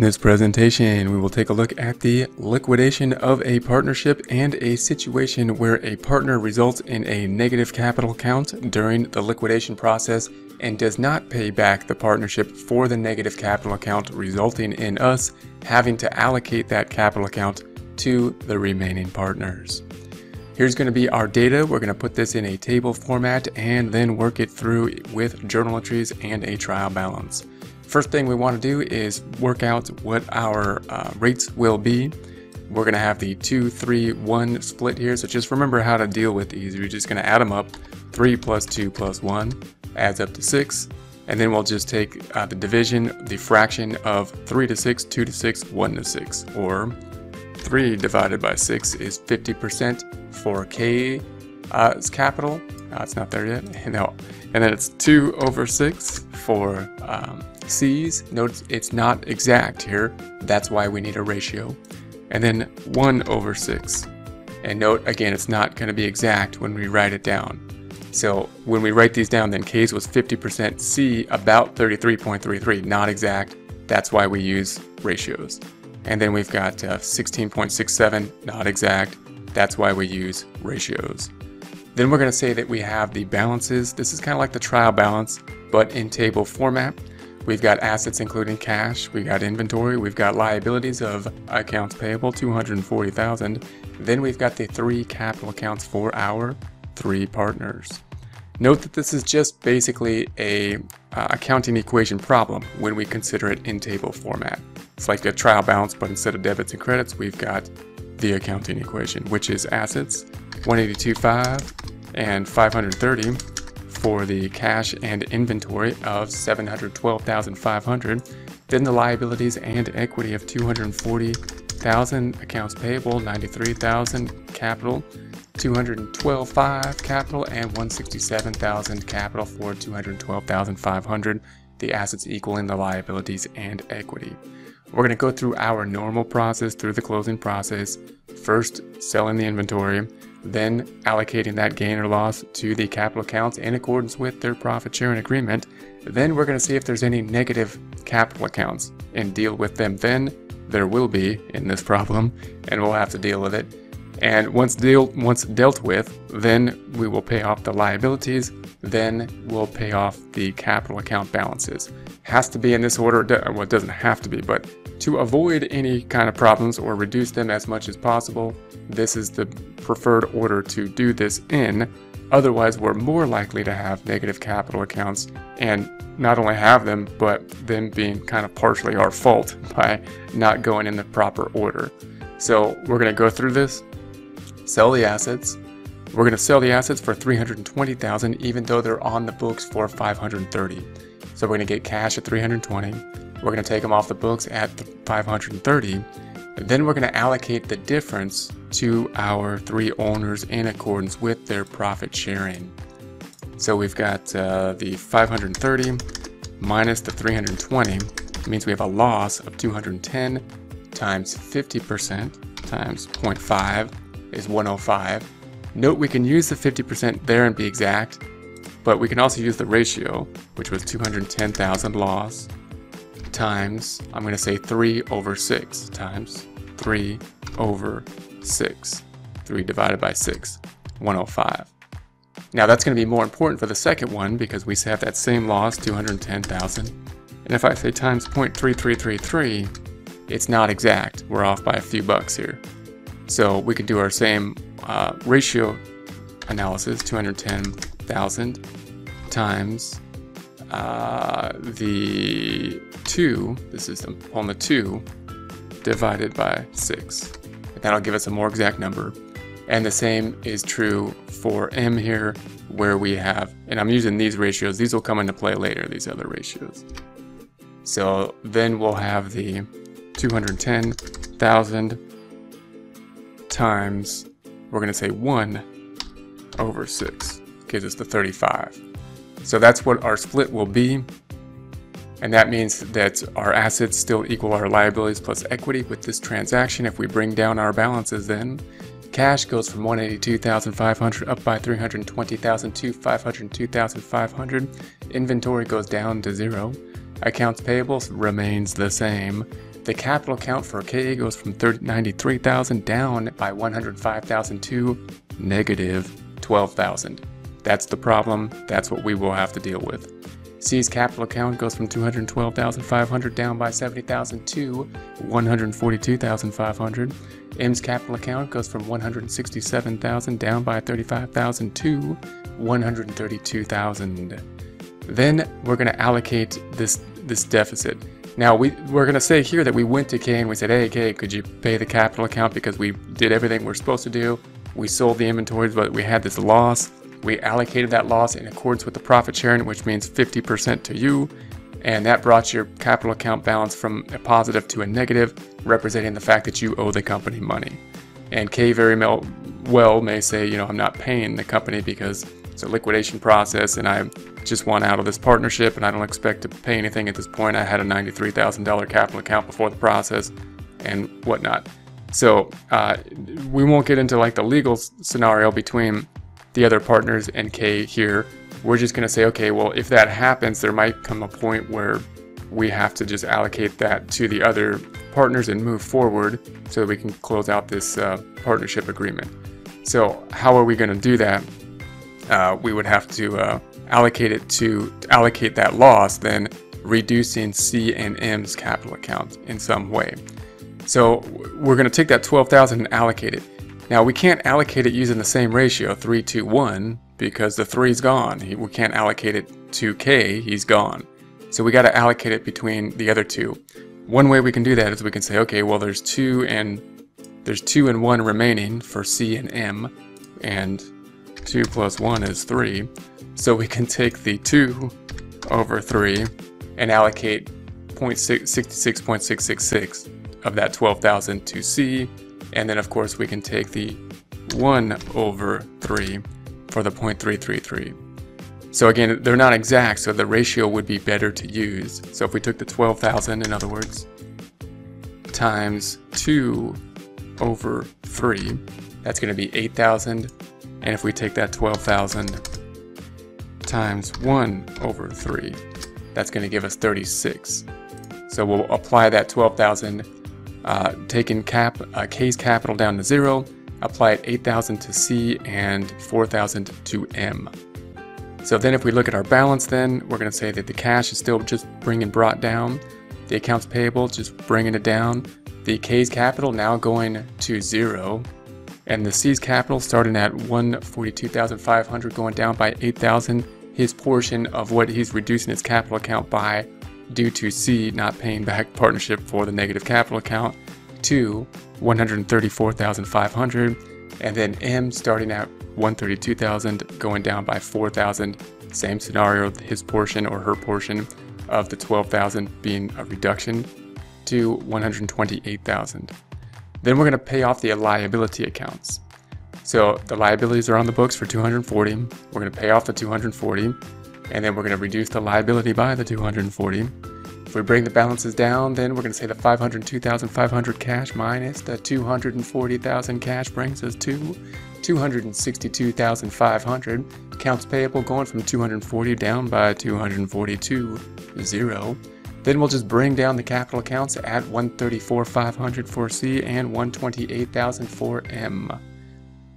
In this presentation, we will take a look at the liquidation of a partnership and a situation where a partner results in a negative capital account during the liquidation process and does not pay back the partnership for the negative capital account, resulting in us having to allocate that capital account to the remaining partners. Here's going to be our data. We're going to put this in a table format and then work it through with journal entries and a trial balance. First thing we want to do is work out what our uh, rates will be. We're going to have the 2, 3, 1 split here, so just remember how to deal with these. We're just going to add them up. 3 plus 2 plus 1 adds up to 6. And then we'll just take uh, the division, the fraction of 3 to 6, 2 to 6, 1 to 6. Or 3 divided by 6 is 50% for K uh, is capital. Uh, it's not there yet. And then it's 2 over 6 for um, C's, notice it's not exact here. That's why we need a ratio. And then 1 over 6. And note, again, it's not going to be exact when we write it down. So when we write these down, then K's was 50%, C about 33.33, not exact. That's why we use ratios. And then we've got 16.67, uh, not exact. That's why we use ratios. Then we're going to say that we have the balances. This is kind of like the trial balance, but in table format. We've got assets including cash, we've got inventory, we've got liabilities of accounts payable, 240,000. Then we've got the three capital accounts for our three partners. Note that this is just basically a uh, accounting equation problem when we consider it in table format. It's like a trial balance, but instead of debits and credits, we've got the accounting equation, which is assets, 182.5 and 530 for the cash and inventory of 712,500, then the liabilities and equity of 240,000, accounts payable 93,000, capital 212,500 capital and 167,000 capital for 212,500, the assets equaling the liabilities and equity. We're going to go through our normal process through the closing process, first selling the inventory, then allocating that gain or loss to the capital accounts in accordance with their profit sharing agreement. Then we're going to see if there's any negative capital accounts and deal with them. Then there will be in this problem, and we'll have to deal with it. And once deal once dealt with, then we will pay off the liabilities. Then we'll pay off the capital account balances. Has to be in this order. Well, it doesn't have to be, but to avoid any kind of problems or reduce them as much as possible, this is the preferred order to do this in. Otherwise, we're more likely to have negative capital accounts and not only have them, but them being kind of partially our fault by not going in the proper order. So we're going to go through this, sell the assets. We're going to sell the assets for 320,000 even though they're on the books for 530. So we're going to get cash at 320. We're going to take them off the books at 530. Then we're going to allocate the difference to our three owners in accordance with their profit sharing. So we've got uh, the 530 minus the 320 it means we have a loss of 210 times 50% times 0.5 is 105. Note we can use the 50% there and be exact, but we can also use the ratio, which was 210,000 loss times, I'm going to say 3 over 6 times 3 over 6. 3 divided by 6, 105. Now that's going to be more important for the second one because we have that same loss, 210,000. And if I say times 0.3333, it's not exact. We're off by a few bucks here. So we could do our same uh, ratio analysis, 210,000 times uh, the 2, this is on the 2, divided by 6. That'll give us a more exact number. And the same is true for m here, where we have, and I'm using these ratios, these will come into play later, these other ratios. So then we'll have the 210,000 times, we're going to say 1 over 6, gives us the 35. So that's what our split will be. And that means that our assets still equal our liabilities plus equity with this transaction. If we bring down our balances then, cash goes from 182,500 up by 320,000 to 502,500. Inventory goes down to zero. Accounts payable remains the same. the capital account for K goes from 93,000 down by 105,000 to negative 12,000. That's the problem. That's what we will have to deal with. C's capital account goes from 212,500 down by 70,000 to 142,500. M's capital account goes from 167,000 down by 35,000 to 132,000. Then we're going to allocate this this deficit. Now we we're going to say here that we went to K and we said, "Hey K, could you pay the capital account because we did everything we're supposed to do. We sold the inventories, but we had this loss. We allocated that loss in accordance with the profit sharing, which means 50% to you, and that brought your capital account balance from a positive to a negative, representing the fact that you owe the company money. And K very well may say, you know, I'm not paying the company because it's a liquidation process and I just want out of this partnership and I don't expect to pay anything at this point. I had a $93,000 capital account before the process and whatnot. So uh, we won't get into like the legal scenario between the other partners and K here. We're just going to say, okay, well, if that happens, there might come a point where we have to just allocate that to the other partners and move forward so that we can close out this uh, partnership agreement. So how are we going to do that? Uh, we would have to uh, allocate it to allocate that loss, then reducing C and M's capital account in some way. So we're going to take that 12,000 and allocate it. Now we can't allocate it using the same ratio, 3 to 1, because the 3's gone. We can't allocate it to K, he's gone. So we got to allocate it between the other two. One way we can do that is we can say, okay, well there's 2 and there's 2 and 1 remaining for C and M, and 2 plus 1 is 3. So we can take the 2 over 3 and allocate 66.666 of that 12,000 to C and then of course we can take the 1 over 3 for the 0.333. So again, they're not exact, so the ratio would be better to use. So if we took the 12,000, in other words, times 2 over 3, that's going to be 8,000. And if we take that 12,000 times 1 over 3, that's going to give us 36. So we'll apply that 12,000 uh, taking cap, uh, K's capital down to zero, apply it 8,000 to C and 4,000 to M. So then if we look at our balance then, we're going to say that the cash is still just bringing brought down, the accounts payable just bringing it down, the K's capital now going to zero, and the C's capital starting at 142,500 going down by 8,000, his portion of what he's reducing his capital account by due to C not paying back partnership for the negative capital account to 134,500 and then M starting at 132,000 going down by 4,000 same scenario his portion or her portion of the 12,000 being a reduction to 128,000 then we're going to pay off the liability accounts. So the liabilities are on the books for 240 we're going to pay off the 240 and then we're going to reduce the liability by the 240. If we bring the balances down, then we're going to say the 502,500 cash minus the 240,000 cash brings us to 262,500. Accounts payable going from 240 down by 242, zero. Then we'll just bring down the capital accounts at 134,500 for C and 128,000 for M.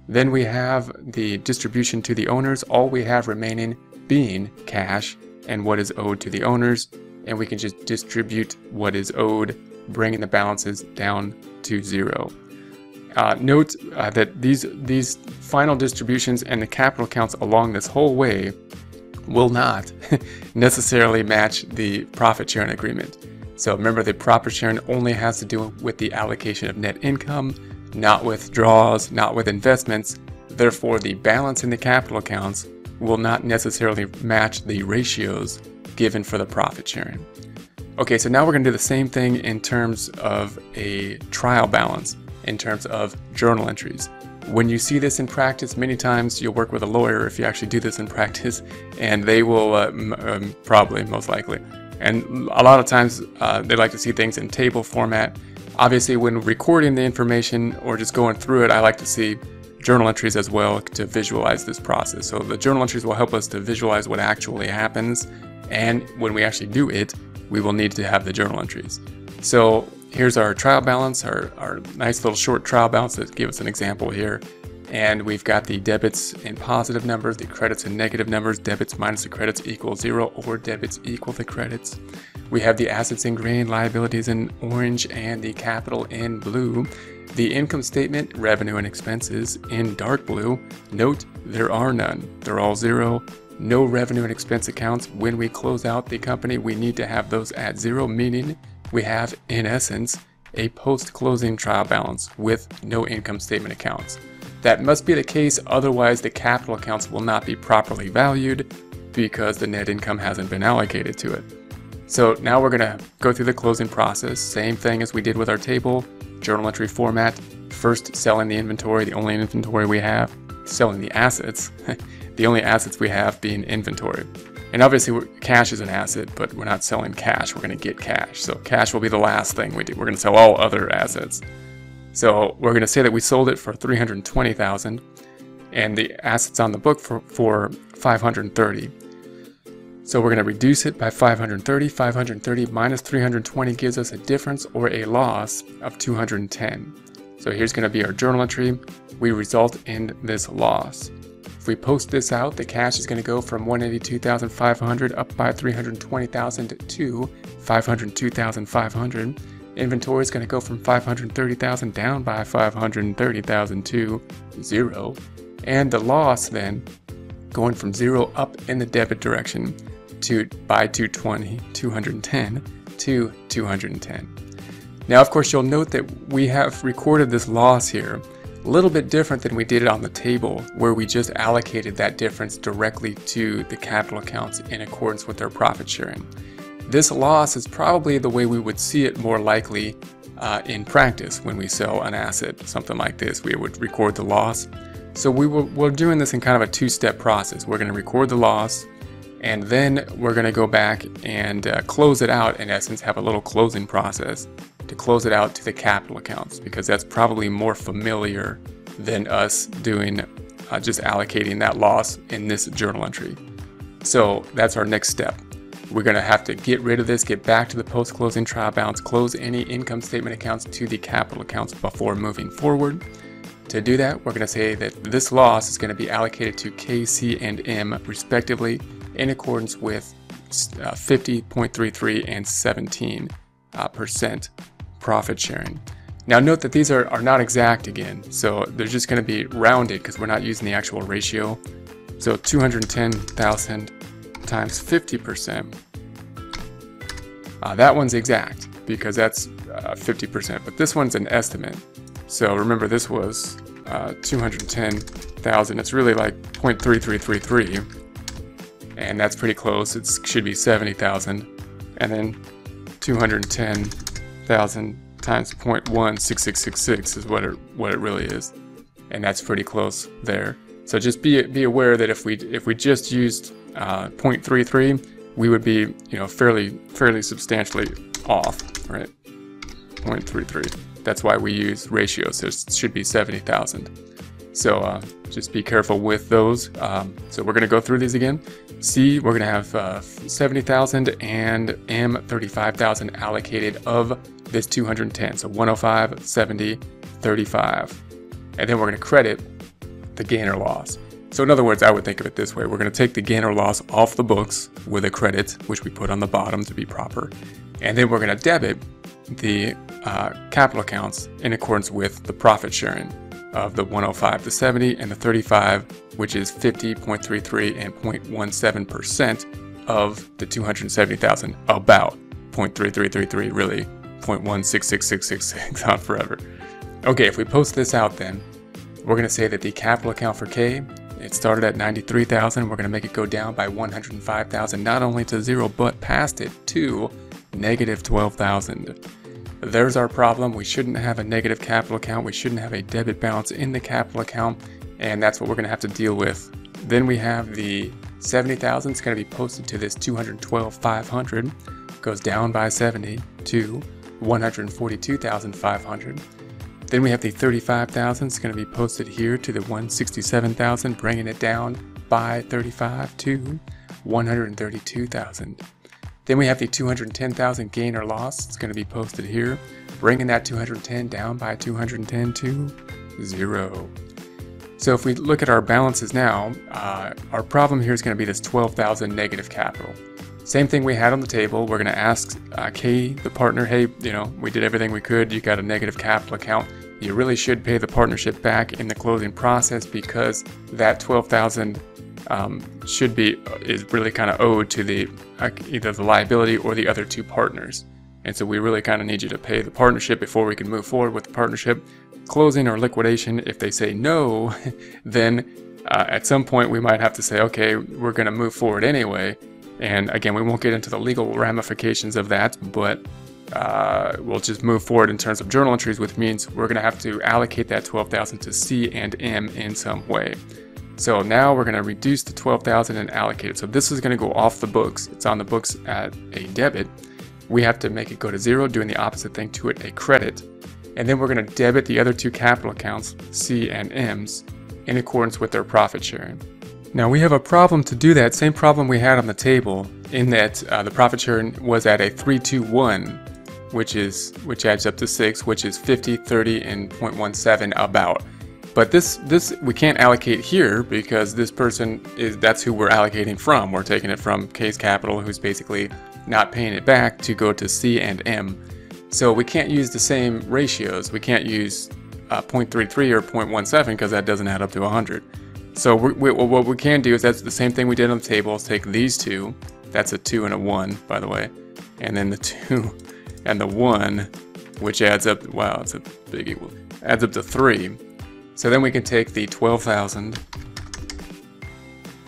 Then we have the distribution to the owners. All we have remaining being cash and what is owed to the owners, and we can just distribute what is owed, bringing the balances down to zero. Uh, note uh, that these these final distributions and the capital counts along this whole way will not necessarily match the profit sharing agreement. So remember, the profit sharing only has to do with the allocation of net income, not with draws, not with investments. Therefore, the balance in the capital accounts will not necessarily match the ratios given for the profit sharing. Okay, so now we're going to do the same thing in terms of a trial balance, in terms of journal entries. When you see this in practice, many times you'll work with a lawyer if you actually do this in practice, and they will uh, um, probably, most likely. And a lot of times uh, they like to see things in table format. Obviously, when recording the information or just going through it, I like to see journal entries as well to visualize this process. So the journal entries will help us to visualize what actually happens. And when we actually do it, we will need to have the journal entries. So here's our trial balance, our, our nice little short trial balance that give us an example here. And we've got the debits in positive numbers, the credits in negative numbers, debits minus the credits equals zero, or debits equal the credits. We have the assets in green, liabilities in orange, and the capital in blue. The income statement, revenue and expenses in dark blue. Note, there are none. They're all zero. No revenue and expense accounts. When we close out the company, we need to have those at zero, meaning we have, in essence, a post-closing trial balance with no income statement accounts. That must be the case, otherwise the capital accounts will not be properly valued because the net income hasn't been allocated to it. So now we're gonna go through the closing process, same thing as we did with our table, journal entry format, first selling the inventory, the only inventory we have, selling the assets, the only assets we have being inventory. And obviously, cash is an asset, but we're not selling cash. We're going to get cash. So cash will be the last thing we do. We're going to sell all other assets. So we're going to say that we sold it for 320,000, and the assets on the book for, for 530. So we're going to reduce it by 530. 530 minus 320 gives us a difference or a loss of 210. So here's going to be our journal entry. We result in this loss. If we post this out, the cash is going to go from 182,500 up by 320,000 to 502,500. Inventory is going to go from 530,000 down by 530,000 to zero. And the loss then going from zero up in the debit direction to by 220, 210 to 210. Now, of course, you'll note that we have recorded this loss here a little bit different than we did it on the table, where we just allocated that difference directly to the capital accounts in accordance with their profit sharing. This loss is probably the way we would see it more likely uh, in practice when we sell an asset, something like this. We would record the loss. So we will, we're doing this in kind of a two-step process. We're going to record the loss, and then we're going to go back and uh, close it out, in essence, have a little closing process to close it out to the capital accounts because that's probably more familiar than us doing uh, just allocating that loss in this journal entry. So that's our next step. We're going to have to get rid of this, get back to the post-closing trial balance, close any income statement accounts to the capital accounts before moving forward. To do that, we're going to say that this loss is going to be allocated to K, C, and M respectively in accordance with uh, 50.33 and 17 uh, percent profit sharing. Now note that these are, are not exact again, so they're just going to be rounded because we're not using the actual ratio. So 210,000 times 50%, uh, that one's exact because that's uh, 50%, but this one's an estimate. So remember this was uh, 210,000, it's really like 0.3333, and that's pretty close, it should be 70,000, and then 210 thousand times 0.16666 is what it what it really is, and that's pretty close there. So just be be aware that if we if we just used uh, 0.33, we would be you know fairly fairly substantially off, right? 0.33. That's why we use ratios. So It should be 70,000. So uh, just be careful with those. Um, so we're going to go through these again. C, we're going to have uh, 70,000 and M 35,000 allocated of this 210. So 105, 70, 35. And then we're going to credit the gain or loss. So in other words, I would think of it this way. We're going to take the gain or loss off the books with a credit, which we put on the bottom to be proper. And then we're going to debit the uh, capital accounts in accordance with the profit sharing of the 105 to 70 and the 35, which is 50.33 and 0.17% of the 270,000, about 0.3333 really 0.166666 on forever. Okay, if we post this out then, we're going to say that the capital account for K, it started at 93,000. We're going to make it go down by 105,000, not only to zero, but past it to negative 12,000. There's our problem. We shouldn't have a negative capital account. We shouldn't have a debit balance in the capital account. And that's what we're going to have to deal with. Then we have the 70,000 is going to be posted to this 212,500. Goes down by 70 to 142,500. Then we have the 35,000 is going to be posted here to the 167,000, bringing it down by 35 to 132,000. Then we have the 210,000 gain or loss. It's going to be posted here bringing that 210 down by 210 to zero. So if we look at our balances now, uh, our problem here is going to be this 12,000 negative capital. Same thing we had on the table. We're going to ask uh, K, the partner, hey, you know, we did everything we could. You got a negative capital account. You really should pay the partnership back in the closing process because that 12,000 um, should be is really kind of owed to the uh, either the liability or the other two partners. And so we really kind of need you to pay the partnership before we can move forward with the partnership closing or liquidation, if they say no, then uh, at some point we might have to say, okay, we're going to move forward anyway. And again, we won't get into the legal ramifications of that, but uh, we'll just move forward in terms of journal entries, which means we're going to have to allocate that 12,000 to C and M in some way. So now we're going to reduce the 12,000 and allocate it. So this is going to go off the books. It's on the books at a debit. We have to make it go to zero, doing the opposite thing to it, a credit and then we're going to debit the other two capital accounts, C and M's, in accordance with their profit sharing. Now we have a problem to do that, same problem we had on the table, in that uh, the profit sharing was at a 321, which is which adds up to 6, which is 50, 30, and 0.17 about. But this this we can't allocate here because this person is that's who we're allocating from. We're taking it from K's Capital, who's basically not paying it back, to go to C and M. So we can't use the same ratios. We can't use uh, 0.33 or 0.17 because that doesn't add up to 100. So we, we, what we can do is that's the same thing we did on the table. Is take these two. That's a 2 and a 1, by the way. And then the 2 and the 1, which adds up, wow, it's a big equal, adds up to 3. So then we can take the 12,000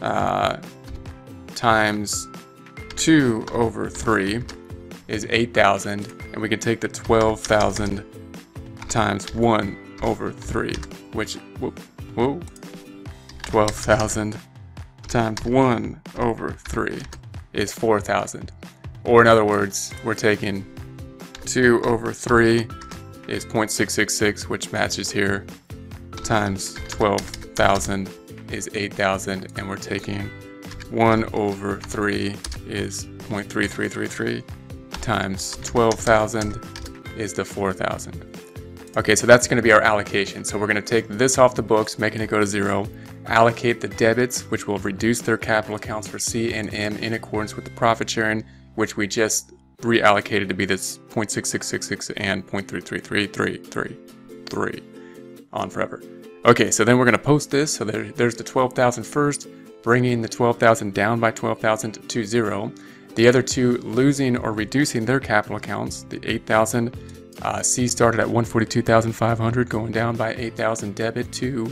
uh, times 2 over 3 is 8,000, and we can take the 12,000 times 1 over 3, which, whoa, whoa 12,000 times 1 over 3 is 4,000. Or in other words, we're taking 2 over 3 is 0.666, which matches here, times 12,000 is 8,000, and we're taking 1 over 3 is 0.3333, times 12,000 is the 4,000. Okay, so that's going to be our allocation. So we're going to take this off the books, making it go to zero, allocate the debits, which will reduce their capital accounts for C and M in accordance with the profit sharing, which we just reallocated to be this 0.6666 and 0.333333 on forever. Okay, so then we're going to post this. So there, there's the 12,000 first, bringing the 12,000 down by 12,000 to zero. The other two losing or reducing their capital accounts. The 8,000 uh, C started at 142,500, going down by 8,000 debit to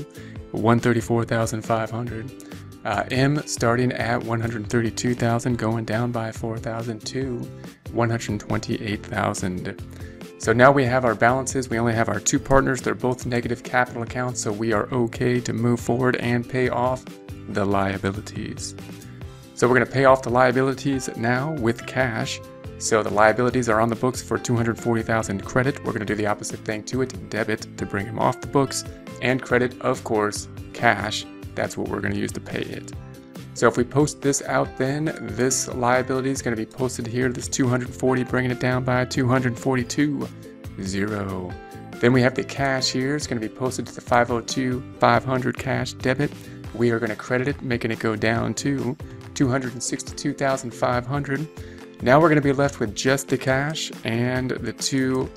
134,500. Uh, M starting at 132,000, going down by 4,000 to 128,000. So now we have our balances. We only have our two partners. They're both negative capital accounts, so we are okay to move forward and pay off the liabilities. So we're going to pay off the liabilities now with cash. So the liabilities are on the books for 240,000 credit. We're going to do the opposite thing to it, debit to bring them off the books, and credit, of course, cash. That's what we're going to use to pay it. So if we post this out then, this liability is going to be posted here, this 240, bringing it down by 242, zero. Then we have the cash here, it's going to be posted to the 502, 500 cash debit. We are going to credit it, making it go down to 262,500. Now we're going to be left with just the cash and the two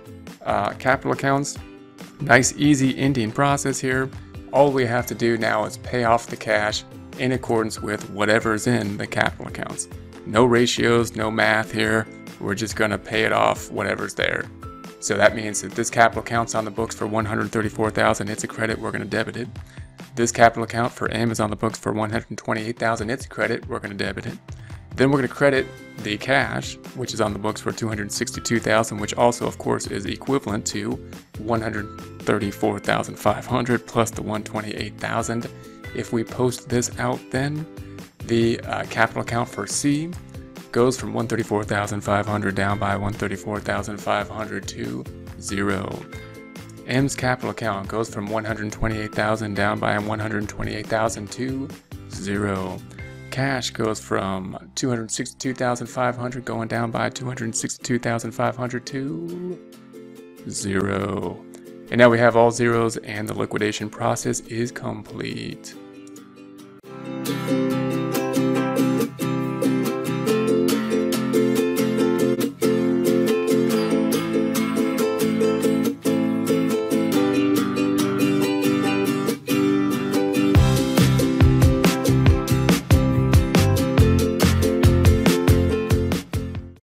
uh, capital accounts. Nice, easy ending process here. All we have to do now is pay off the cash in accordance with whatever's in the capital accounts. No ratios, no math here. We're just going to pay it off whatever's there. So that means that this capital account's on the books for 134,000. It's a credit. We're going to debit it. This capital account for M is on the books for 128,000. It's a credit. We're going to debit it. Then we're going to credit the cash, which is on the books for 262,000, which also, of course, is equivalent to 134,500 plus the 128,000. If we post this out, then the uh, capital account for C goes from 134,500 down by 134,500 to zero. M's capital account goes from 128,000 down by 128,000 to zero. Cash goes from 262,500 going down by 262,500 to zero. And now we have all zeros and the liquidation process is complete.